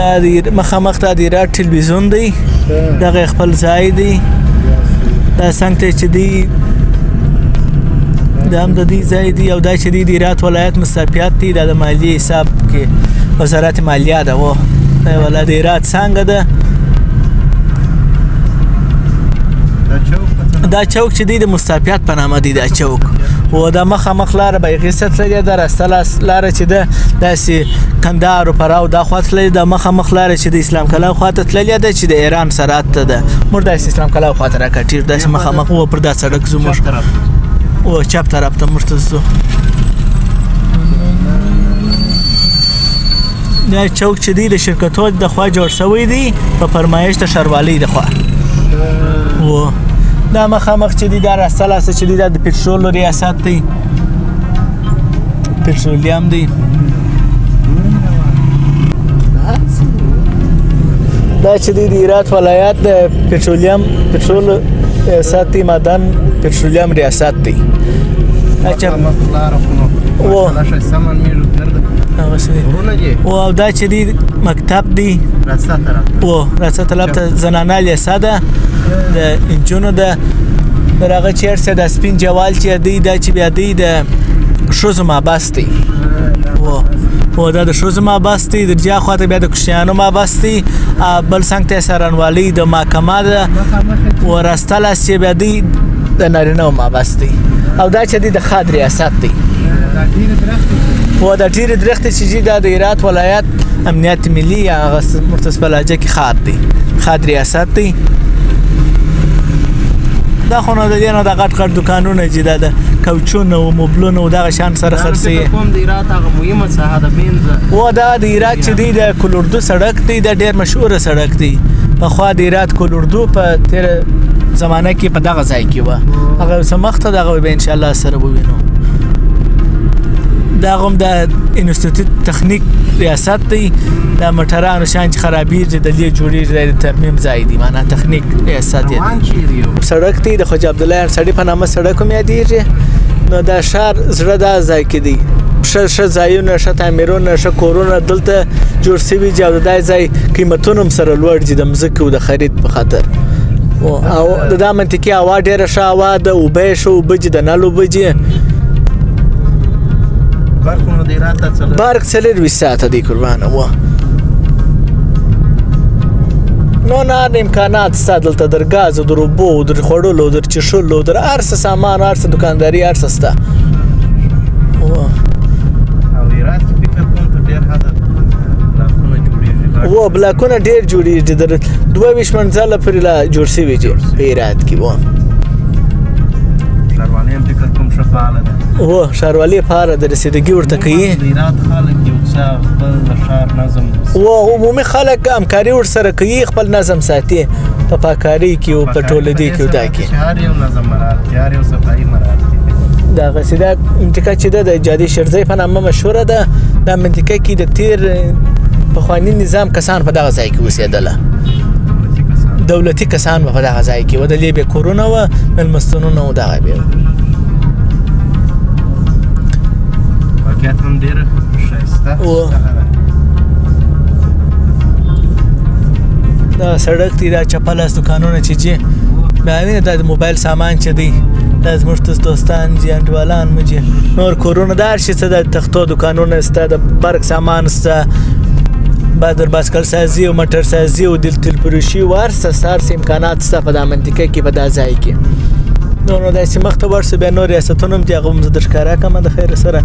دا د مخامخ ته د ایراد ټلویزیون دی دغه خپل ځای دی دا څنګه ته چې دی د هم د دې ځای دی او دا چې دی د ایراد ولایت مستفیات دی د مالیې حساب کې وزارت مالیه ده و ولا د ایراد څنګه ده دا چوک چې دی د مستعفیات په نامه دی دا چوک و دا مخه مخ لار به غیست لري دا راسته لار چې ده داسې کندهار او پراو دا خواته لري دا مخه مخ لار چې د اسلام کلا خواته تللی ده چې د ایران سرات ته ده مور د اسلام کلا خواته راکټیر داسې مخه مخ و پر دا سړک زموږ او چپ طرف ته مرتضی دا چوک چې دی د شرکتو د خوا جوړ شوی دی په فرمایش د شروالۍ د خوا و دا مخامخ چې دی دا راسته لاسه چې دی دا د پټرول ریاست دی پټرولیم دی دا چې دی د ایرات ولایت د پټرولیم پټرول ساتي معدن پټرولیم ریاست سات دی اچھا او او دا چې دی مکتب دی راسته طرف ته او راسته طرف ته زنانه لیسه ده د انجونو ده راغه چیر سه د سپین جوال چې دی دا چې بیا دی د شوزما بس دی و و دا د شوز ما بستی د جا خواته بیا د کوشتیانو ما بستی بل څنګ ته سرنوالی د ماکما د ورستل چې بیا دی د نارینه ما بستی او دا چې دی د خاد ریاست دی و دا ډیر درخت چې جی د هرات ولایت امنیت ملي یا مختص بلاجه کې خاد دی خاد ریاست دی دا خو نه د دې نه د غټ غټ دکانونه چې دا د کوچونو او مبلونو دغه چان سر خرسي کوم د عراق هغه مهمه ساحه ده مینځه و دا د عراق چې دی د کولوردو سړک دی د ډیر مشهور سړک دی په خوا د عراق کولوردو په تیر زمانہ کې په دغه ځای کې و هغه سمخته دغه به ان شاء الله سره ووینو دا غوم د انسټیټیوټ تخنیک ریاست دی د مټرانو شان چې خرابې دي د لې جوړې د ترمیم ځای دی معنا تخنیک ریاست دی سړک دی د خواجه عبد الله سړی په نامه سړک هم یادېږي نو دا ښار زړه دا ځای کې دی ښه ښه ځایونه ښه تعمیرونه ښه کورونه دلته جوړ شوي دي او د دا ځای قیمتونه هم سره لوړ دي د مځکو د خرید په خاطر او د دا منطقي هوا ډېره ښه هوا ده اوبه یې ښه اوبه دي د نل اوبه دي برقونه دی راته څلور برق څلور ویشت ساعته دی قربانه وه نو نه امکانات ستا دلته در غاز در بو در خړلو در چشلو در ارس سامان ارس دکانداری ارس ستا و بلاکونه ډیر جوړیږي در دوه ویش منځله پر لا جوړ شوی دي په ایرات کې وو شاروالي هم فکر کوم ښه فعاله ده هو شاروالي فعاله د رسیدګي ورته کوي د ایرات خلک یو څه خپل د ښار نظم و عمومي خلک کاری ورسره کوي خپل نظم ساتي په پاکاری کې او په ټوله دې کې دا کې هر یو نظم مراد هر یو صفائی مراد دا غسیدا منطقه چې د جادي شرزې په نامه مشهوره ده دا منطقه کې د تیر په خواني نظام کسان په دغه ځای کې اوسېدل دولتي کسان په دغه ځای کې ودلې به کورونه و نن مستونونه و دغه به واقعیت هم ډېر دا سړک دی دا چپلاس دکانونه چې چې دا وینه د موبایل سامان چې دی دا زموږ دوستان دي انډوالان مو دي نور کورونه دار شي څه د تختو دکانونه سته د برق سامان سته بازار باسکل سازي او موټر سازي او دل تل پروشي وارسه سار سیم امکانات ستا په دا منطقه کې په دا ځای کې نو نو داسې مخ ته ورسو بیا نور ریاستونه هم دي هغه هم زه در ښکاره کړم د خیره سره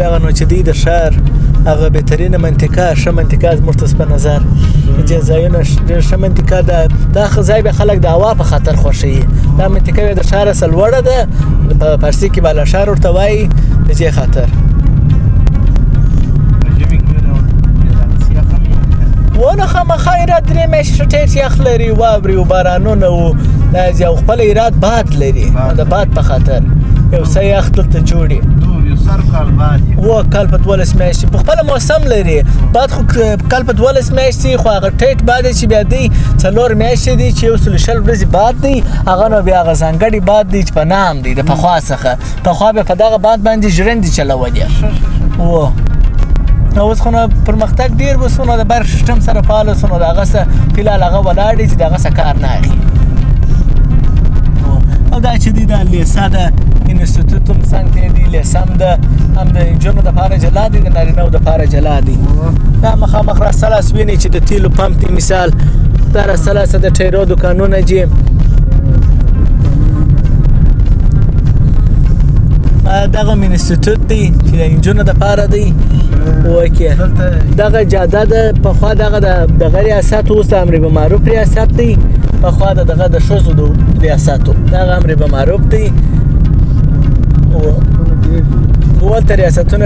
دغه نو چې دی د شهر هغه بهترینه منطقه ښه منطقه زموږ ته په نظر چې ځایونه ډیر ښه منطقه ده دا ځای به خلک د هوا په خاطر خوښوي دا منطقه د ښار سره لوړه ده په فارسي کې بالا ښار ورته وایي د دې خاطر ونه خامخا ایراد درې میاشتې ښه ټیټ یخ لري واورې او بارانونه او داسې او خپل ایراد باد لري د باد په خاطر یو څه یخ دلته جوړي و کال په 12 میاشتې په خپل موسم لري باد خو کال په 12 میاشتې خو هغه ټیټ باد چې بیا دی څلور میاشتې دی چې یو سل شل ورځې باد دی هغه نو بیا هغه ځانګړی باد دی چې په نام دی د پخوا څخه پخوا به په دغه باد باندې ژرندې چلولې وو نو اوس خو پرمختګ ډیر وسونه د بر سیستم سره فعال وسونه دا غسه فلال هغه ولاړ دي چې دا غسه کار نه اخلي او دا چې دی دا لیسا ده انستیتوت هم څنګه دی لیسا هم ده هم د انجونو د پاره جلا دی د نارینه د پاره جلا دی دا مخامخ را سلاس ویني چې د تیلو پمپ په مثال دا را سلاس د ټیرو دکانونه دي دغه منسټیټوټ دی چې د انجونو د پاره دی وکي دغه جاده د په خوا دغه د دغه ریاست اوس امر به معروف ریاست دی په خوا دغه د شوزو د ریاست دغه امر به معروف دی او ولته ریاستونه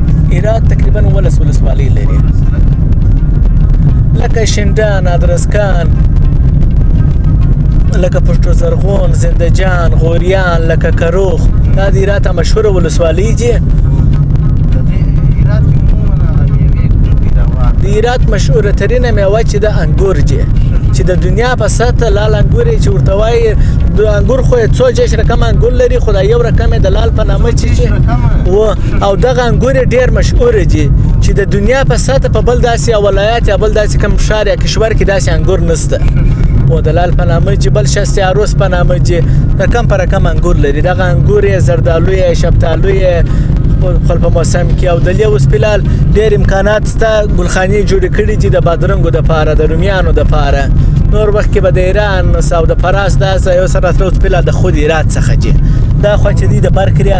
هرات تقریبا ولس ولسوالۍ لري لکه شندان ادرسکان لکه پښتو زرغون زنده جان غوریان لکه کروخ دا د هرات مشهور ولسوالۍ دي د هرات مشهوره ترینه میوه چې د انګور دي چې د دنیا په سطح لال انګور چې ورته وایي د انګور خو څو جش رقم انګور لري خدای یو رقم د لال په نامه چې و او دغه انګور یې ډېر مشهور دي چې د دنیا په سطح په بل داسې یو ولایت یا بل داسې کوم ښار یا کشور کې داسې انګور نشته و د لال په نامه چې بل شخص یې عروس په نامه چې رقم په رقم انګور لري دغه انګور یې زردالو یې شفتالو یې خپل په موسم کې او د لیو سپیلال ډېر امکانات سته ګلخانې جوړې کړي دي د بادرنګو د پاره د رومیانو د پاره نور وخت کې به د ایران او د فراس داسې یو سره تلو سپیلال د خود ایرات څخه دي دا خو چې دی د برکریا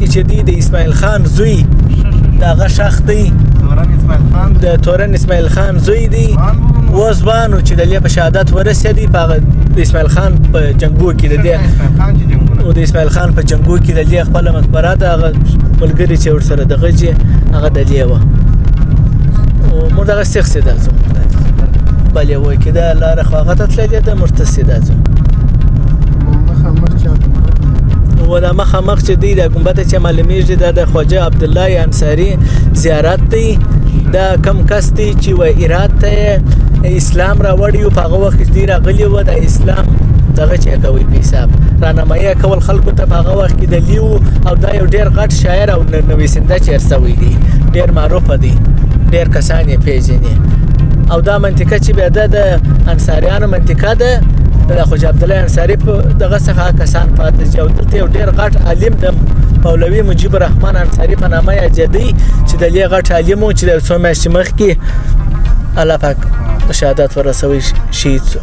کې چې دی د اسماعیل خان زوی دغه شخص دی د تورن اسماعیل خان زوی دی و ځوانو چې د لې په شهادت ورسېدی په اسماعیل خان په جنگو کې د دې او د اسماعیل خان په جنگو کې د لې خپل مقبره ده هغه ملګری چې ور سره دغه چې هغه د لې و او موږ دغه سیخ سیدا زو بلې وای کې دا لار خو هغه ته تللې ده مرتسیدا زو مخه مخ چاته ولا مخه مخکې دی دا ګمبته چې معلومیږي دا د خواجه عبد الله انصاری زیارت دی دا کم کس دی چې و ایرات ته اسلام راوړی او په هغه وخت دی راغلی و د اسلام دغه چې کوي په حساب رانمایه کول خلکو ته په هغه وخت کې د لیو او دا یو ډیر غټ شاعر او نویسنده چې ارسوي دی ډیر معروف دی ډیر کسان یې پیژني او دا منطقه چې بیا د انصاریانو منطقه ده د خوجه عبد الله انصاری په دغه ډله څخه کسان پاتې دي او دلته یو ډیر غټ عالم د مولوي مجیب الرحمن انصاري په نامه یادېدی چې د لې غټ عالم چې د څو میاشتې مخکې الله پاک شهادت ورسوي شهید شو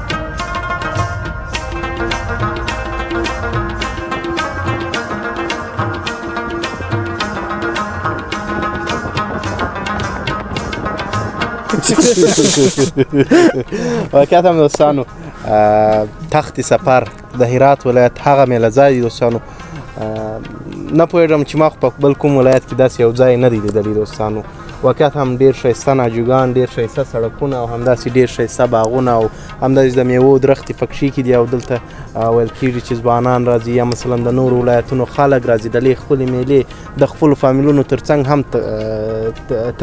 وکیت هم دوستانو تخت سپر د هرات ولایت هغه میله ځای دی دوستانو نه پوهېږم چې ما خو په بل کوم ولایت کې داسې یو ځای نه دی لیدلی دوستانو واقعیت هم ډېر ښایسته ناجوګان ډېر ښایسته سړکونه او همداسې ډېر ښایسته باغونه او همداسې د میوو درختې پکښې کې دي او دلته ویل کېږي چې ځوانان راځي یا مثلا د نورو ولایتونو خلک راځي د لې ښکلې میلې د خپلو فامیلونو ترڅنګ هم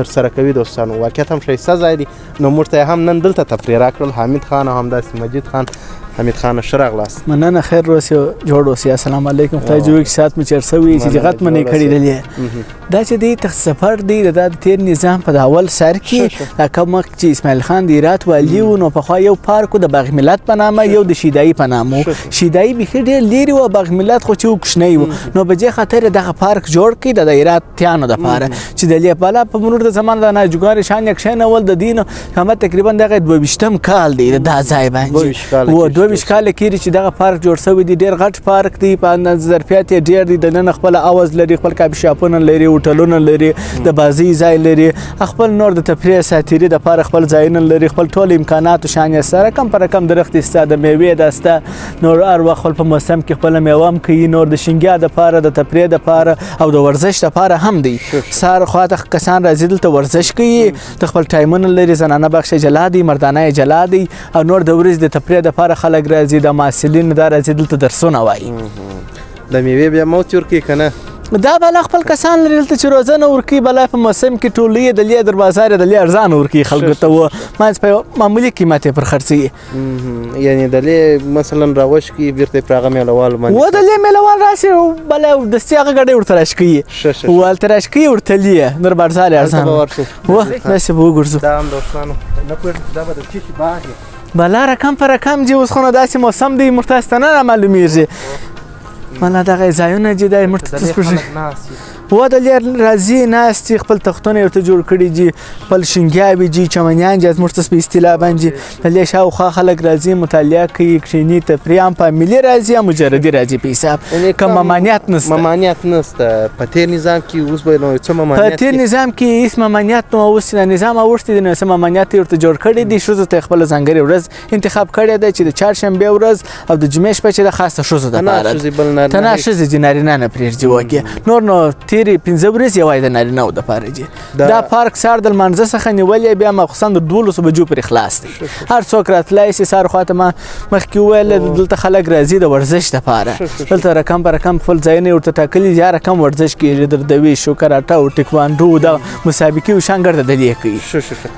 ترسره کوي دوستانو واقعیت هم ښایسته ځای دی نو موږ ته هم نن دلته تفریح راکړل حامد خان او همداسې مجید خان حمید خان ښه راغلاست مننه خیر اوسې جوړ اوسې السلام علیکم خدای جوړ کې سات مې چیر سوي چې جغت منې کړی دلې دا چې دی تخت سفر دی د تیر نظام په اول سر کې دا کوم چې اسماعیل خان دی رات والی و نو په خو یو پارک د باغ ملت په نامه یو د شیدای په نامه شیدای به ډیر لیری و باغ ملت خو چې وکښنی و نو بجې خاطر دغه پارک جوړ کړي د ایرات تیانو د پاره چې د لیپالا په مرور د زمان د ناجګار شان یک شین ول د دین هم تقریبا دغه 22م کال دی دا ځای باندې و 22 کال کې چې دغه پارک جوړ شوی دی ډیر غټ پارک دی په انداز ظرفیت ډیر دی د نن خپل اواز لري خپل کاپ شاپونه لري هوټلونه لري د بازي ځای لري خپل نور د تفریح ساتيري د پاره خپل ځایونه لري خپل ټول امکانات شان سره کم پر کم درخت استاده میوه داسته نور هر وخت خپل په موسم کې خپل میوه هم کوي نور د شنګیا د پاره د تفریح د پاره او د ورزش د پاره هم دی سار خواته کسان راځي دلته ورزش کوي د خپل ټایمونه لري زنانه بخش جلا دی مردانه جلا دی او نور د ورځ د تفریح د پاره خلک راځي د محصلین د راځي دلته درسونه وایي د میوه بیا مو تور کې کنه دا بل خپل کسان لري دلته چې روزنه ورکی بل په موسم کې ټولې د لې دروازه د لې ارزان ورکی خلکو ته و ما په معمولی قیمته پر خرڅي یعنی د لې مثلا راوش کی بیرته پراغه میلوال باندې و د لې میلوال راشي بل د سیاغه غړې ورته راش کی ول تر راش کی ورته لې در بارزال ارزان و نسب وګرځو دا هم دوستانو نه کوی دا به د چی باغ بلا رقم پر رقم جی اوس خو داسې موسم دی مرتاستانه معلومیږي مله دغه ځایونه جی د مرتاستانه و د لیر راځي ناستي خپل تختونه ورته جوړ کړي دي خپل شنګیاوي دي چمنیان دي زموږ ته په اصطلاح باندې د لیر شاوخوا خلک راځي مطالعه کوي کښیني تفریح هم فامیلي راځي هم مجردي راځي په حساب که ممانعت نسته ممانعت نسته په تیر نظام کې اوس به نو څه ممانعت په تیر نظام کې هیڅ ممانعت نو اوس نظام اوښتي دي نو څه ممانعت ورته جوړ کړي دي شوزو ته خپل ځنګري ورځ انتخاب کړی دی چې د چهارشنبې ورځ او د جمعې شپه چې د خاصه ښځو د پاره تنا ښځې د نارینه نه پرېږدي وکي نور نو تیرې پنځه ورځې یوای د نارینه د پاره دي دا پارک سار د منځه څخه نیولې بیا مخصوصا د 12 بجو پر خلاص دی هر څوک راتلای شي سار خواته ما مخکې ویل دلته خلک راځي د ورزش د پاره دلته رقم پر رقم خپل ځای نه ورته ټاکلي یا رقم ورزش کیږي د دوی شو کراټه او ټیکواندو دا مسابقې او شانګر د دې کوي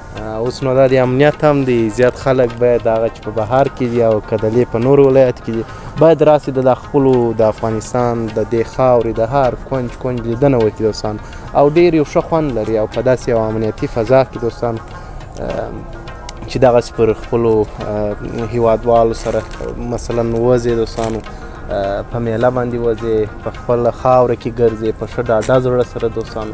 اوس نو دا د امنیت هم دی زیات خلک باید هغه چې په بهار کې دي او که د په نور ولایت کې دي باید راسې د خپلو د افغانستان د دې خاورې د هر کونج کونج لیدنه وکړي دوستان او ډېر یو ښه خوند لري او په داسې یو امنیتي فضا کې دوستان چې دغسې پر خپلو هیوادوالو سره مثلا وځې دوستانو په میله باندې وځې په خپله خاوره کې ګرځې په ښه ډاډه زړه سره دوستانو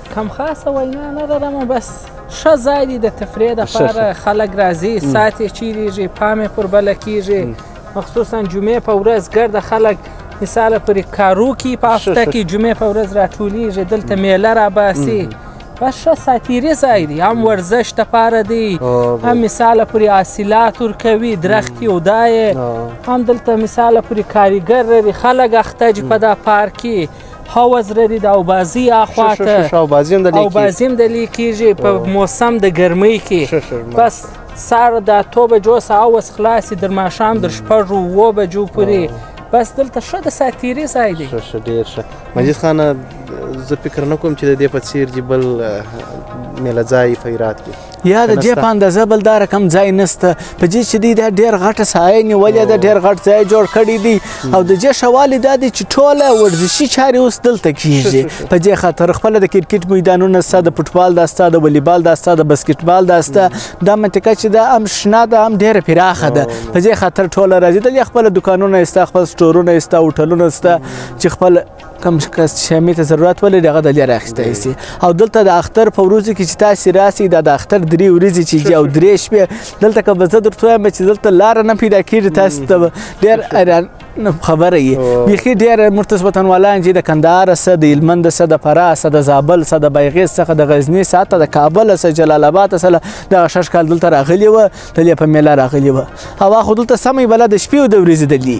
کوم خاصه وینا نه لرم بس ښه ځای دی د تفریح لپاره خلک راځي ساعت یې چیریږي پام یې پر بله کیږي مخصوصا جمعې په ورځ ګرد خلک مثال پر کارو کې په هفته کې جمعې په ورځ راټولیږي دلته میله را باسي بس ښه ساتیری ځای دی هم ورزش لپاره دی هم مثال پر حاصلات ورکوي درخت یو دای هم دلته مثال پر کاریګر لري خلک اخته دي په دا پارک کې ها وزرری د اوبازي اخوا ته شه شه اوبازي هم د لیکي اوبازي هم د لیکيږي په موسم د ګرمۍ کې بس سار د اتو بجو ساعه وس خلاصې در ماښام در شپږو اوو بجو پورې بس دلته ښه د ساتیری ځای دی ښه ښه ډیر ښه مجید خان زه فکر نه کوم چې د دې په څیر جبل میله ځای په هرات کې یا د دې په اندازه بل دا رقم ځای نسته په دې چې دی دا ډېر غټه سایه نیولې ده ډېر غټ ځای جوړ کړی دی او د دې شوالې دا دی چې ټوله ورزشي چارې اوس دلته کیږي په دې خاطر خپل د کرکټ میدانونه ستا د فوټبال دا ستا د والیبال دا ستا د بسکټبال دا ستا دا منطقه چې دا هم شنه ده هم ډېره پراخه ده په دې خاطر ټوله راځي د خپل دکانونه ستا خپل سټورونه ستا هوټلونه ستا چې خپل کوم کس چې مې ته ضرورت ولري هغه د لري اخیستای شي او دلته د اختر په ورځو کې چې تاسو راسي د اختر درې ورځې چې دی او درې شپې دلته که به زه درته وایم چې دلته لار نه پیدا کیږي تاسو ته ډیر خبره یې بیخي ډیر مرتس وطنوالان چې د کندهار سره د هلمند سره د فراه سره د زابل سره د بیغیس څخه د غزنی سره د کابل سره جلال آباد سره د شش کال دلته راغلی و د په میله راغلی و هوا خو دلته سمې بلد شپې او د ورځې دلی